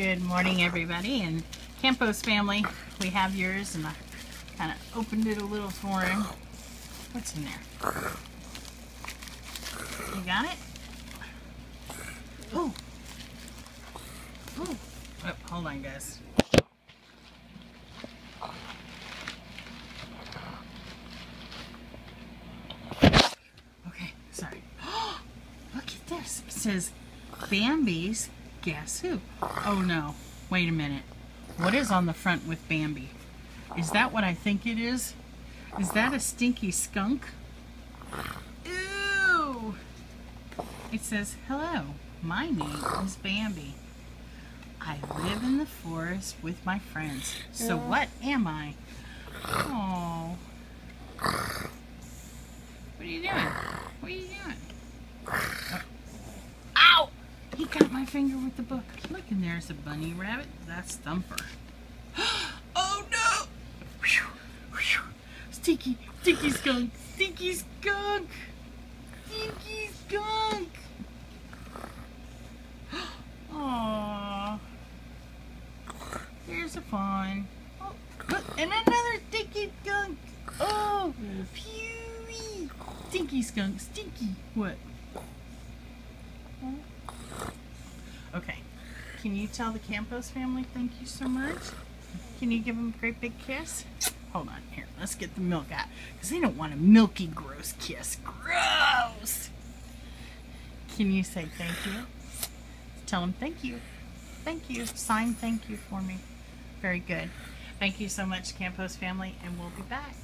Good morning, everybody, and Campos family. We have yours, and I kind of opened it a little for him. What's in there? You got it? Oh. Oh. oh hold on, guys. Okay, sorry. Look at this. It says Bambi's Guess Who. Oh no. Wait a minute. What is on the front with Bambi? Is that what I think it is? Is that a stinky skunk? Ew! It says, hello, my name is Bambi. I live in the forest with my friends. So what am I? Oh. What are you doing? What are you doing? Oh. Ow! He got my finger with the book. Look, and there's a bunny rabbit. That's Thumper. oh no! Whew, whew. Stinky, stinky skunk, stinky skunk, stinky skunk. Aww. Here's a fawn. Oh, and another stinky skunk. Oh, pewy. Stinky skunk, stinky. What? Okay. Can you tell the Campos family thank you so much? Can you give them a great big kiss? Hold on, here, let's get the milk out. Because they don't want a milky, gross kiss. Gross! Can you say thank you? Tell them thank you. Thank you. Sign thank you for me. Very good. Thank you so much, Campos family, and we'll be back.